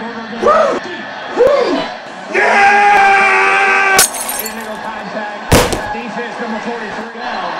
Yeah! Defense number 43 now.